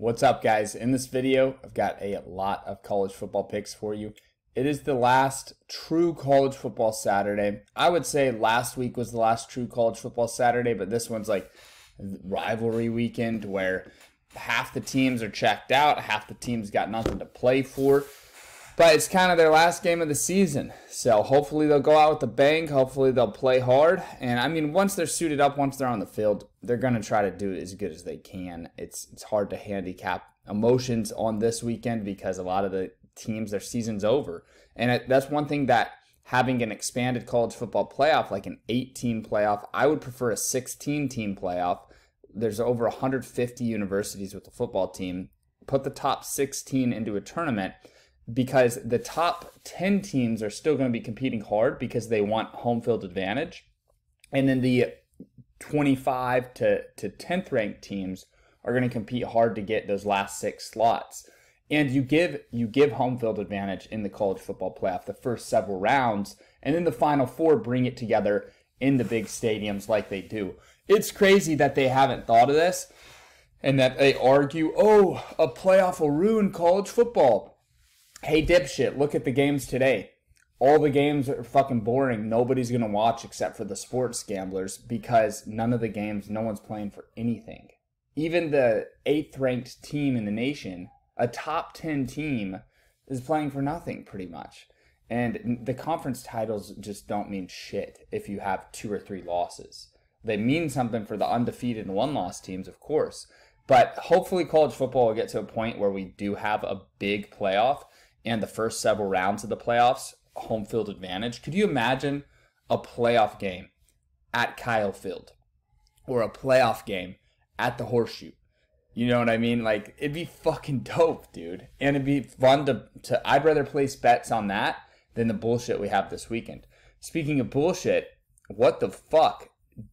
What's up, guys? In this video, I've got a lot of college football picks for you. It is the last true college football Saturday. I would say last week was the last true college football Saturday, but this one's like rivalry weekend where half the teams are checked out, half the teams got nothing to play for. But it's kind of their last game of the season. So hopefully they'll go out with a bang. Hopefully they'll play hard. And I mean, once they're suited up, once they're on the field, they're going to try to do as good as they can. It's it's hard to handicap emotions on this weekend because a lot of the teams their season's over. And it, that's one thing that having an expanded college football playoff like an 18 playoff, I would prefer a 16 team playoff. There's over 150 universities with the football team. Put the top 16 into a tournament because the top 10 teams are still going to be competing hard because they want home field advantage. And then the 25 to, to 10th ranked teams are going to compete hard to get those last six slots. And you give you give home field advantage in the college football playoff the first several rounds, and then the final four bring it together in the big stadiums like they do. It's crazy that they haven't thought of this and that they argue, oh, a playoff will ruin college football hey dipshit, look at the games today. All the games are fucking boring. Nobody's gonna watch except for the sports gamblers because none of the games, no one's playing for anything. Even the eighth ranked team in the nation, a top 10 team, is playing for nothing pretty much. And the conference titles just don't mean shit if you have two or three losses. They mean something for the undefeated and one loss teams, of course. But hopefully, college football will get to a point where we do have a big playoff and the first several rounds of the playoffs, home field advantage. Could you imagine a playoff game at Kyle Field or a playoff game at the Horseshoe? You know what I mean? Like it'd be fucking dope, dude. And it'd be fun to to I'd rather place bets on that than the bullshit we have this weekend. Speaking of bullshit, what the fuck?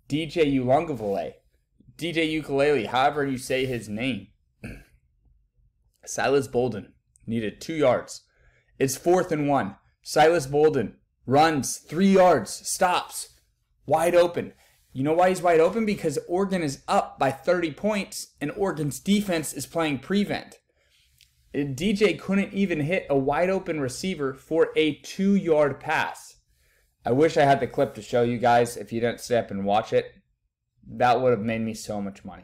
DJ Ulungavale. DJ Ukulele, however you say his name. Silas Bolden needed two yards. It's fourth and one. Silas Bolden runs three yards, stops, wide open. You know why he's wide open? Because Oregon is up by 30 points and Oregon's defense is playing prevent. DJ couldn't even hit a wide open receiver for a two yard pass. I wish I had the clip to show you guys if you didn't stay up and watch it. That would have made me so much money.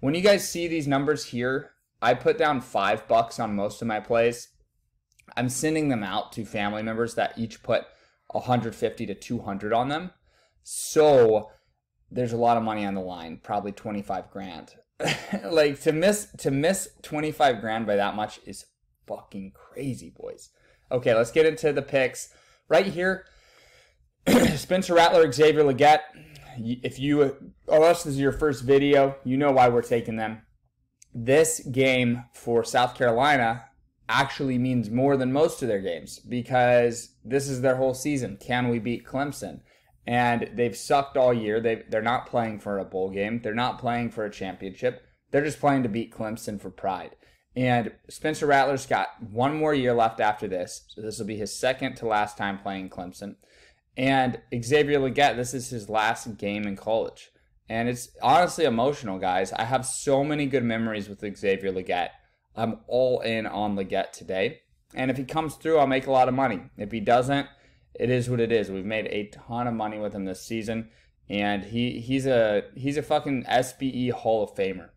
When you guys see these numbers here, I put down five bucks on most of my plays. I'm sending them out to family members that each put 150 to 200 on them. So there's a lot of money on the line, probably 25 grand. like to miss to miss 25 grand by that much is fucking crazy, boys. Okay, let's get into the picks. Right here, Spencer Rattler, Xavier Legette. If you, unless this is your first video, you know why we're taking them this game for South Carolina actually means more than most of their games because this is their whole season. Can we beat Clemson? And they've sucked all year. They they're not playing for a bowl game. They're not playing for a championship. They're just playing to beat Clemson for pride. And Spencer Rattler's got one more year left after this. So this will be his second to last time playing Clemson. And Xavier Legette, this is his last game in college. And it's honestly emotional, guys. I have so many good memories with Xavier Legette. I'm all in on Legette today. And if he comes through, I'll make a lot of money. If he doesn't, it is what it is. We've made a ton of money with him this season. And he, he's a he's a fucking SBE Hall of Famer.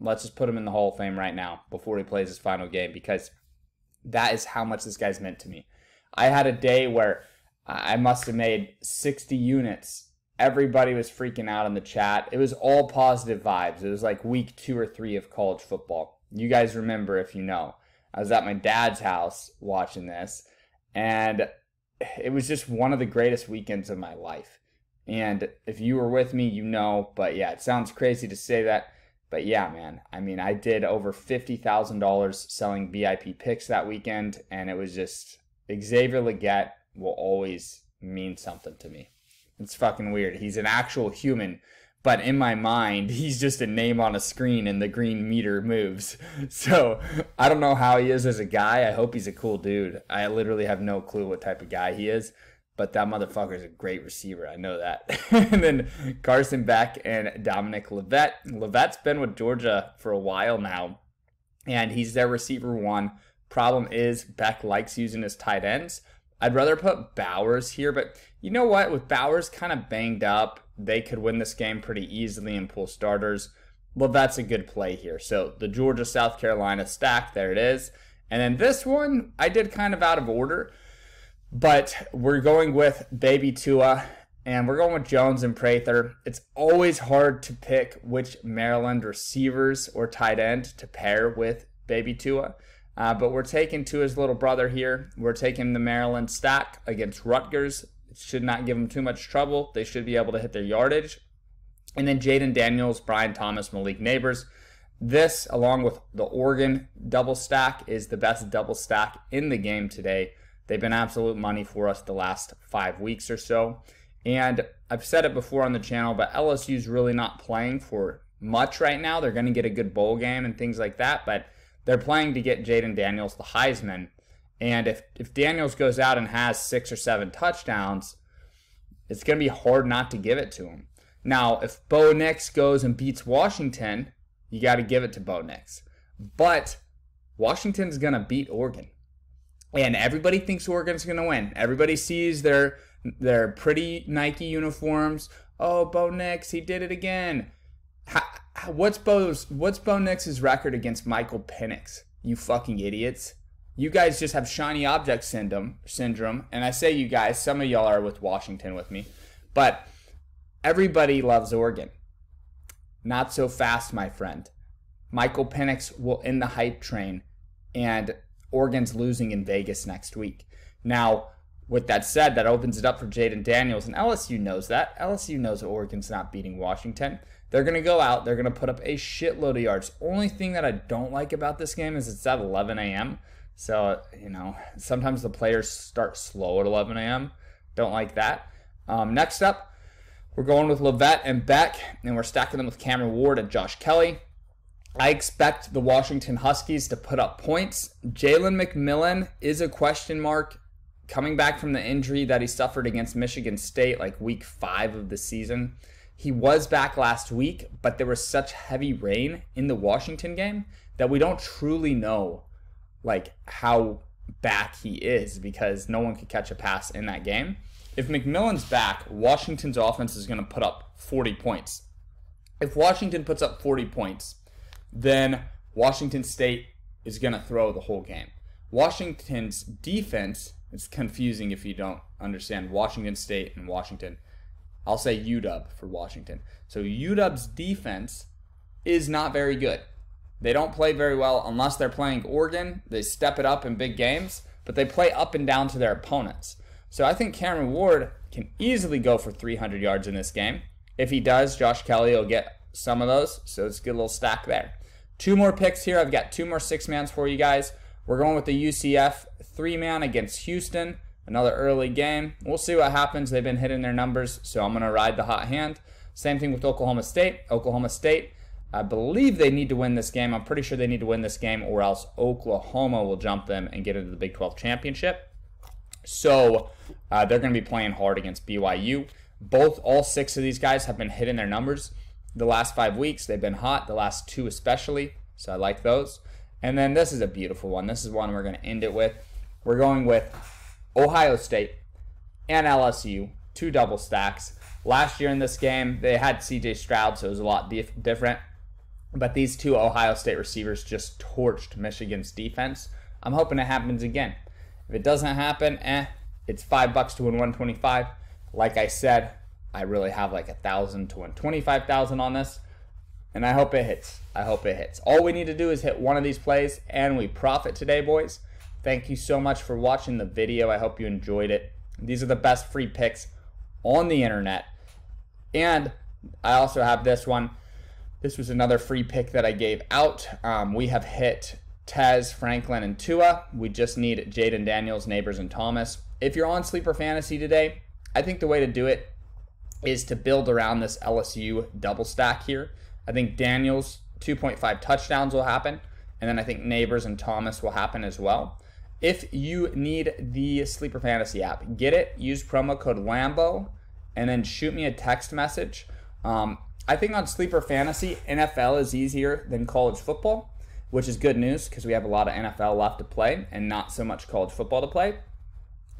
Let's just put him in the Hall of Fame right now before he plays his final game because that is how much this guy's meant to me. I had a day where I must have made 60 units everybody was freaking out in the chat. It was all positive vibes. It was like week two or three of college football. You guys remember if you know. I was at my dad's house watching this, and it was just one of the greatest weekends of my life. And if you were with me, you know. But yeah, it sounds crazy to say that. But yeah, man. I mean, I did over $50,000 selling VIP picks that weekend, and it was just Xavier Legette will always mean something to me. It's fucking weird. He's an actual human, but in my mind, he's just a name on a screen and the green meter moves. So I don't know how he is as a guy. I hope he's a cool dude. I literally have no clue what type of guy he is, but that motherfucker is a great receiver. I know that. and then Carson Beck and Dominic Lovett. Lovett's been with Georgia for a while now. and he's their receiver one. Problem is, Beck likes using his tight ends. I'd rather put Bowers here, but you know what? With Bowers kind of banged up, they could win this game pretty easily and pull starters. Well, that's a good play here. So the Georgia South Carolina stack, there it is. And then this one, I did kind of out of order, but we're going with Baby Tua and we're going with Jones and Prather. It's always hard to pick which Maryland receivers or tight end to pair with Baby Tua. Uh, but we're taking to his little brother here. We're taking the Maryland stack against Rutgers. It should not give them too much trouble. They should be able to hit their yardage. And then Jayden Daniels, Brian Thomas, Malik Nabers. This, along with the Oregon double stack, is the best double stack in the game today. They've been absolute money for us the last five weeks or so. And I've said it before on the channel, but LSU's really not playing for much right now. They're going to get a good bowl game and things like that, but they're playing to get Jayden Daniels the Heisman. And if, if Daniels goes out and has six or seven touchdowns, it's going to be hard not to give it to him. Now, if Bo Nix goes and beats Washington, you got to give it to Bo Nix. But Washington's going to beat Oregon. And everybody thinks Oregon's going to win. Everybody sees their their pretty Nike uniforms. Oh, Bo Nix, he did it again. How, what's Bo's what's Bo Nix's record against Michael Penix? You fucking idiots. You guys just have shiny object syndrome syndrome. And I say you guys, some of y'all are with Washington with me. But everybody loves Oregon. Not so fast, my friend. Michael Penix will end the hype train, and Oregon's losing in Vegas next week. Now, with that said, that opens it up for Jayden Daniels, and LSU knows that. LSU knows Oregon's not beating Washington. They're going to go out, they're going to put up a shitload of yards. Only thing that I don't like about this game is it's at 11 a.m. So, you know, sometimes the players start slow at 11 a.m. Don't like that. Um, next up, we're going with Lovett and Beck, and we're stacking them with Cameron Ward and Josh Kelly. I expect the Washington Huskies to put up points. Jalen McMillan is a question mark coming back from the injury that he suffered against Michigan State, like week five of the season. He was back last week, but there was such heavy rain in the Washington game that we don't truly know like how back he is because no one could catch a pass in that game if McMillan's back, Washington's offense is going to put up 40 points. If Washington puts up 40 points, then Washington State is going to throw the whole game. Washington's defense, it's confusing if you don't understand Washington State and Washington. I'll say UW for Washington. So UW's defense is not very good. They don't play very well unless they're playing Oregon. They step it up in big games, but they play up and down to their opponents. So I think Cameron Ward can easily go for 300 yards in this game. If he does, Josh Kelly will get some of those. So it's a good little stack there. Two more picks here. I've got two more six mans for you guys. We're going with the UCF three man against Houston. Another early game. We'll see what happens. They've been hitting their numbers, so I'm going to ride the hot hand. Same thing with Oklahoma State. Oklahoma State, I believe they need to win this game. I'm pretty sure they need to win this game, or else Oklahoma will jump them and get into the Big 12 championship. So uh, they're going to be playing hard against BYU. Both, all six of these guys have been hitting their numbers the last five weeks. They've been hot, the last two especially. So I like those. And then this is a beautiful one. This is one we're going to end it with. We're going with Ohio State and LSU, two double stacks. Last year in this game, they had CJ Stroud, so it was a lot dif- different. But these two Ohio State receivers just torched Michigan's defense. I'm hoping it happens again. If it doesn't happen, eh, it's five bucks to win 125. Like I said, I really have like a thousand to win 25,000 on this. And I hope it hits. I hope it hits. All we need to do is hit one of these plays and we profit today, boys. Thank you so much for watching the video. I hope you enjoyed it. These are the best free picks on the internet. And I also have this one. This was another free pick that I gave out. Um, we have hit Tez, Franklin, and Tua. We just need Jayden Daniels, Nabers, and Thomas. If you're on Sleeper Fantasy today, I think the way to do it is to build around this LSU double stack here. I think Daniels 2.5 touchdowns will happen, and then I think Nabers and Thomas will happen as well. If you need the Sleeper Fantasy app, get it, use promo code LAMBO, and then shoot me a text message. Um, I think on Sleeper Fantasy, NFL is easier than college football which is good news because we have a lot of NFL left to play and not so much college football to play.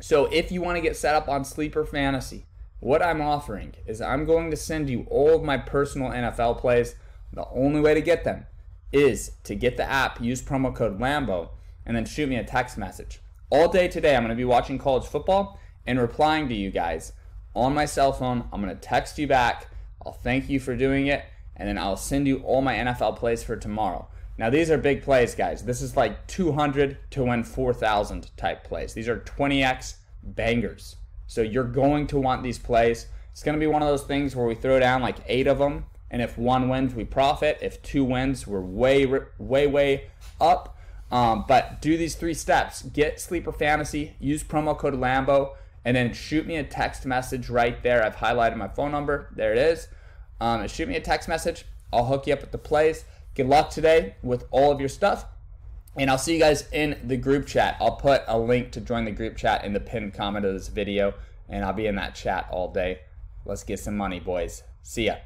So if you want to get set up on Sleeper Fantasy, what I'm offering is I'm going to send you all of my personal NFL plays. The only way to get them is to get the app, use promo code LAMBO, and then shoot me a text message. All day today, I'm going to be watching college football and replying to you guys on my cell phone. I'm going to text you back. I'll thank you for doing it, and then I'll send you all my NFL plays for tomorrow. Now, these are big plays, guys. This is like 200 to win 4,000 type plays. These are 20x bangers. So you're going to want these plays. It's going to be one of those things where we throw down like eight of them, and if one wins, we profit. If two wins, we're way, way, way up. Um, but do these three steps. Get Sleeper Fantasy, use promo code Lambo, and then shoot me a text message right there. I've highlighted my phone number. There it is. Um, shoot me a text message. I'll hook you up with the plays. Good luck today with all of your stuff. And I'll see you guys in the group chat. I'll put a link to join the group chat in the pinned comment of this video, and I'll be in that chat all day. Let's get some money, boys. See ya.